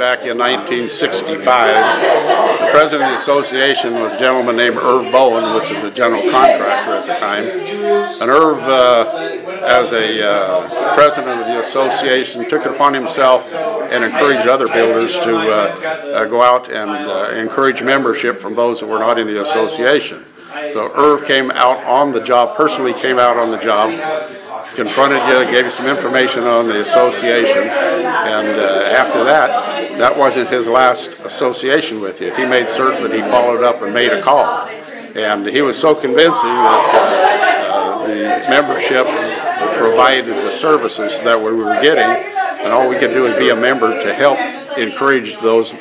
back in 1965. The president of the association was a gentleman named Irv Bowen, which is a general contractor at the time. And Irv, uh, as a uh, president of the association, took it upon himself and encouraged other builders to uh, uh go out and uh, encourage membership from those that were not in the association. So Irv came out on the job, personally came out on the job, confronted you, gave you some information on the association, and uh, after that, that wasn't his last association with you. He made certain that he followed up and made a call. And he was so convincing that uh, uh, the membership provided the services that we were getting, and all we could do is be a member to help encourage those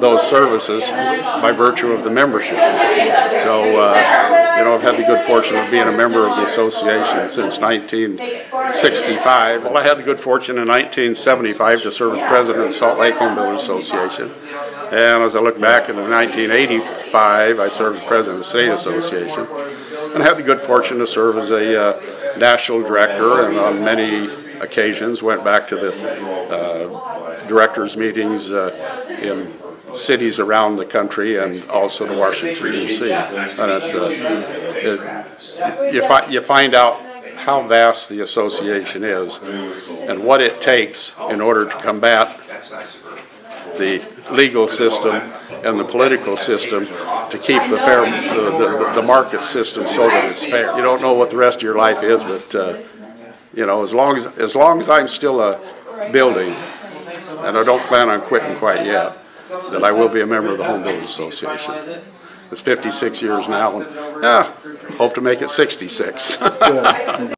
those services by virtue of the membership. So, uh, you know, I've had the good fortune of being a member of the association since 1965. Well, I had the good fortune in 1975 to serve as president of the Salt Lake Home Builders Association. And as I look back in 1985, I served as president of the State Association and I had the good fortune to serve as a uh, national director and on many occasions went back to the uh, directors meetings uh, in cities around the country and also to Washington D.C. And it's, uh, it, you, fi you find out how vast the association is and what it takes in order to combat the legal system and the political system to keep the fair the, the, the, market system so that it's fair. You don't know what the rest of your life is, but uh, you know as long as as long as I'm still a building, and I don't plan on quitting quite yet that I will be a member of the Home Builders Association. It's 56 years now, and yeah, hope to make it 66.